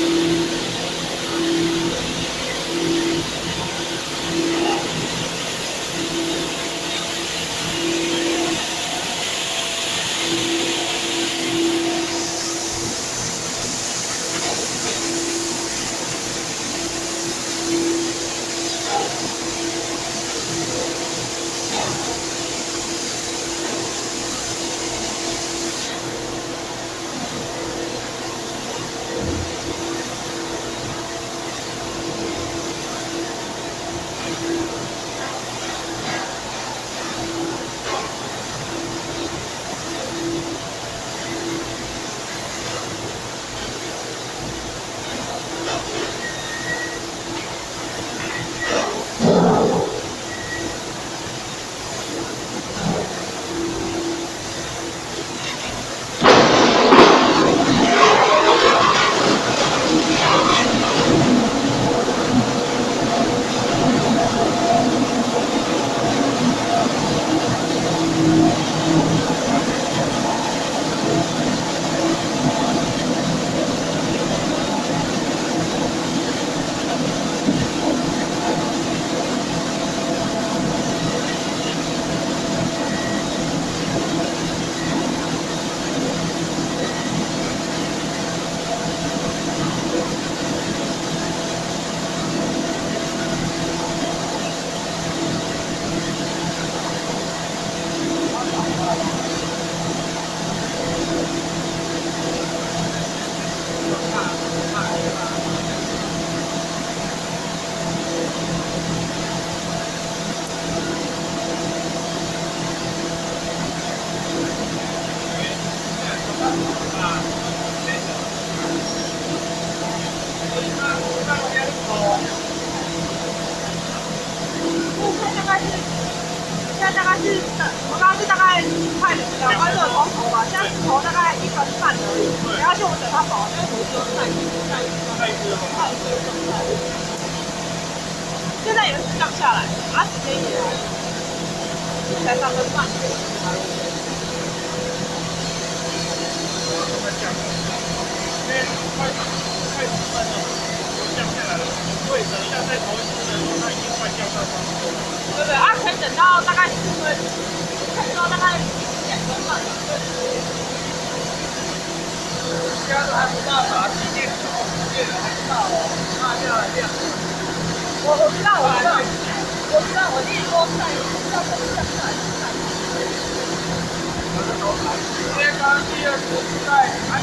you 啊，对，现在大概是，现在大概是，我刚刚是大概几块两块左右头吧，从头大概一拳半而已。对，然后我等他走，因为头只有太，太，太低了，太低了，太低了。现在有下降下来，拿时间也来，现在大概半。因为快快十分了，降下来了。对，等一下再投一次的时候，它已经快降到三了。对对，啊，可以等到大概四分，可以到大概两分半。现在都还不到吧？今天月还不到哦，那下来这样。我我知道，我知道，我知道，我弟说在看。今天刚第二次在。